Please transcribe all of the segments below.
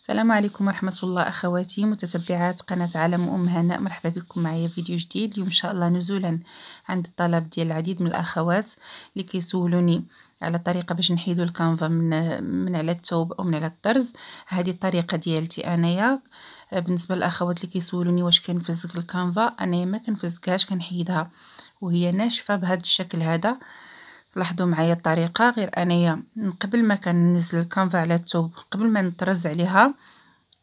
السلام عليكم ورحمة الله أخواتي متتبعات قناة عالم أم هناء. مرحبا بكم معايا فيديو جديد. اليوم إن شاء الله نزولا عند الطلب ديال العديد من الأخوات اللي كيسولوني على طريقة باش نحيدو الكانفا من من على الثوب أو من على الطرز. هذه الطريقة ديالتي أنايا. بالنسبة للأخوات اللي كيسولوني واش كنفزق الكانفا أنايا ما كنفزقهاش كنحيدها وهي ناشفة بهذا الشكل هذا. لاحظوا معايا الطريقة غير أنايا قبل ما كننزل الكانفا على الثوب قبل ما نطرز عليها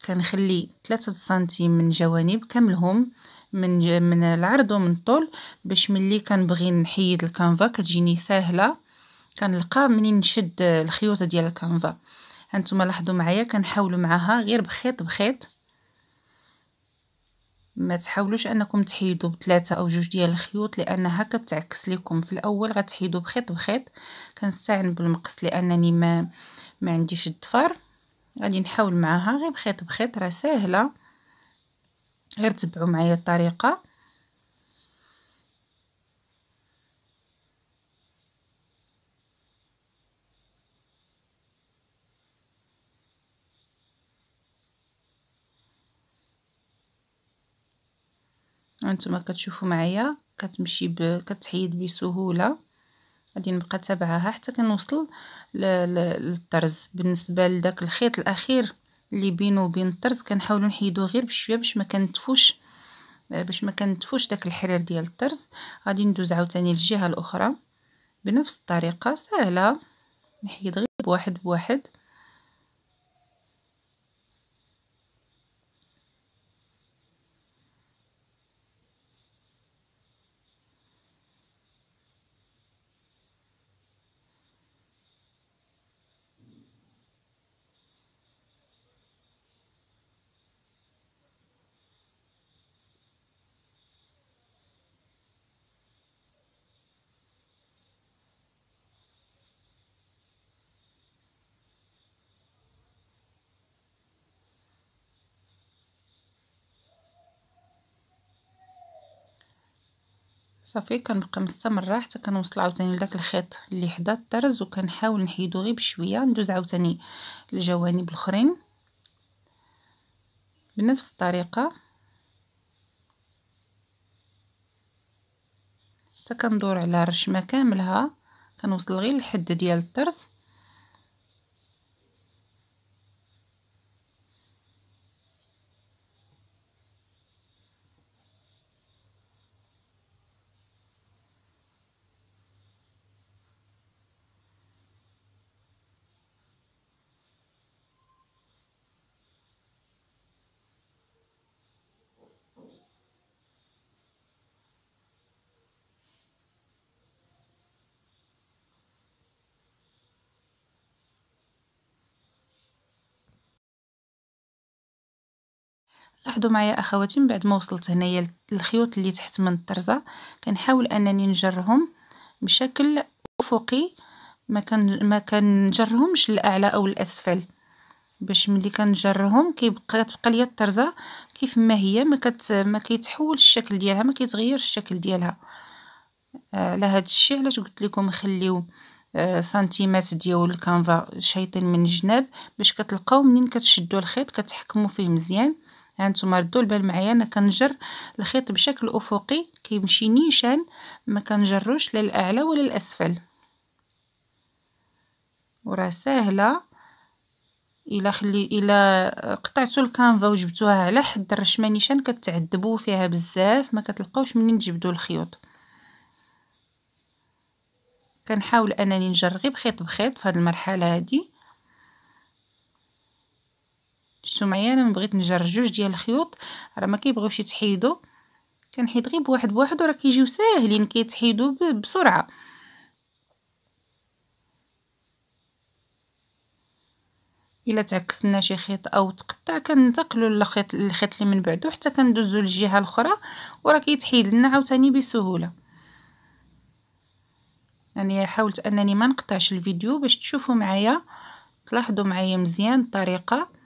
كنخلي 3 سنتيم من جوانب كاملهم من من العرض ومن الطول باش ملي كنبغي نحيد الكانفا كتجيني ساهلة كنلقى منين نشد الخيوط ديال الكانفا. هانتوما لاحظوا معايا كنحاولوا معاها غير بخيط بخيط. ما تحاولوش أنكم تحيدوا بثلاثة أو جوج ديال الخيوط لانها كتعكس لكم في الأول غتحيدوا بخيط بخيط. كنستعن بالمقص لأنني ما ما عنديش الضفار غادي نحاول معاها غير بخيط بخيط راه ساهلة. غير تبعوا معايا الطريقة. هانتوما كتشوفوا معايا كتمشي ب... كتحيد بسهولة. غادي نبقى تابعاها حتى كنوصل للطرز. بالنسبة لذاك الخيط الأخير اللي بينه وبين الطرز كنحاولوا نحيدو غير بشوية باش ما كنتفوش باش ما كنتفوش داك الحرير ديال الطرز. غادي ندوز عاوتاني للجهة الأخرى. بنفس الطريقة سهلة. نحيد غير بواحد بواحد. صافي كنبقى مستمره حتى كنوصل عاوتاني لداك الخيط اللي حدا الطرز وكنحاول نحيدو غير بشوية ندوز عاوتاني الجوانب الأخرين. بنفس الطريقة. حتى كندور على الرشمه كاملها كنوصل غير للحد ديال الطرز. لاحظوا معايا أخواتي من بعد ما وصلت هنايا الخيوط اللي تحت من الطرزة كنحاول أنني نجرهم بشكل أفقي ما كان ما كنجرهمش للأعلى أو الأسفل. باش ملي كنجرهم كيبقى تبقى ليا الطرزة كيف ما هي ما كت ما كيتحولش الشكل ديالها ما كيتغيرش الشكل ديالها. على هذا الشيء علاش قلت لكم نخليو سنتيمات ديال الكانفا شايطين من الجناب باش كتلقاو منين كتشدوا الخيط كتحكموا فيه مزيان. هانتوما ردوا البال معايا أنا كنجر الخيط بشكل أفقي كيمشي نيشان ما كنجروش لا الاعلى ولا الاسفل وراه ساهلة. إلا خلي إلا قطعتوا الكانفا وجبتوها على حد الرشمة نيشان كتعذبوا فيها بزاف ما كتلقاوش منين تجبدوا الخيوط. كنحاول أنني نجر غير بخيط بخيط في هذه المرحلة هذه شفتو معايا أنا بغيت نجر جوج ديال الخيوط راه ما كيبغيوش يتحيدوا كنحيد غير بواحد بواحد وراه كيجيو ساهلين كيتحيدوا بسرعة. إلا تعكس لنا شي خيط أو تقطع كننتقلوا للخيط الخيط اللي من بعدو حتى كندوزو للجهة الأخرى وراه كيتحيد لنا عاوتاني بسهولة. يعني حاولت أنني ما نقطعش الفيديو باش تشوفوا معايا تلاحظوا معايا مزيان الطريقة.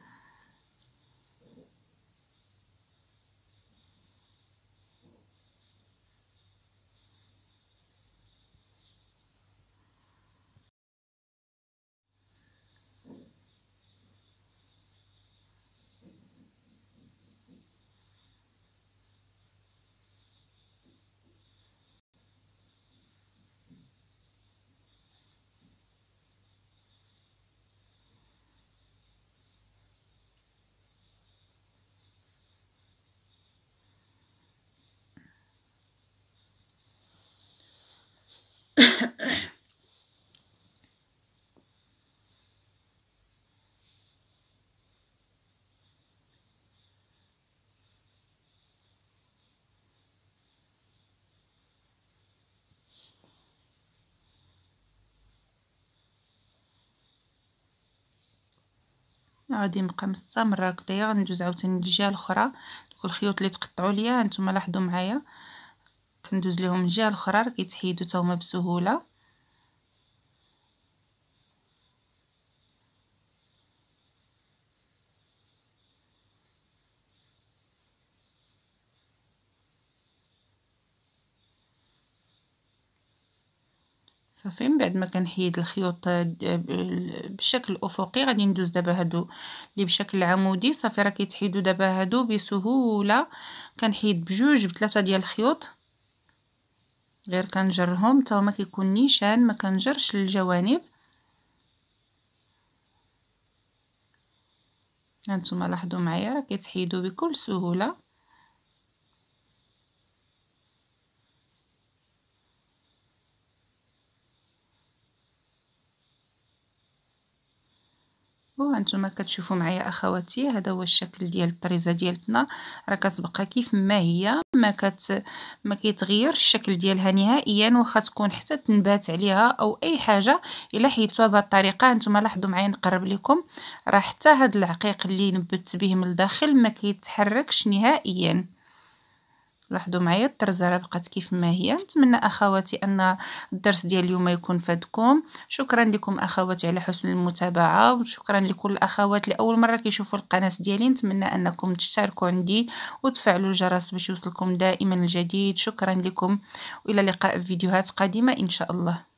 غادي نبقى مستمرة هكدايا غندوز عاوتاني للجهه الأخرى. دوك الخيوط اللي تقطعوا ليا هانتوما لاحظوا معايا. كندوز ليهم الجهة الأخرى راه كيتحيدوا حتى هما بسهولة. صافي من بعد ما كنحيد الخيوط بالشكل الافقي غادي ندوز دابا هادو اللي بشكل عمودي. صافي راه كيتحيدوا دابا هادو بسهولة. كنحيد بجوج بثلاثة ديال الخيوط. غير كنجرهم حتى هما كيكون نيشان ما كنجرش للجوانب هانتوما لاحظوا معايا راه كيتحيدوا بكل سهولة. وهانتوما كتشوفوا معايا اخواتي هذا هو الشكل ديال الطريزة ديالتنا. راه كتبقى كيف ما هي ما كت ما كيتغيرش الشكل ديالها نهائيا واخا تكون حتى تنبات عليها أو أي حاجة. إلا حيدتوها بهذه الطريقة هانتوما لاحظوا معايا نقرب لكم. راه حتى هذا العقيق اللي نبت به من الداخل ما كيتحركش نهائيا. لاحظوا معايا الطرزة راه بقات كيف ما هي. نتمنى أخواتي أن الدرس ديال اليوم يكون فادكم. شكرا لكم أخواتي على حسن المتابعة. وشكرا لكل الأخوات اللي أول مرة كيشوفوا القناة ديالي. نتمنى أنكم تشتركوا عندي وتفعلوا الجرس باش يوصلكم دائما الجديد. شكرا لكم. وإلى لقاء في فيديوهات قادمة إن شاء الله.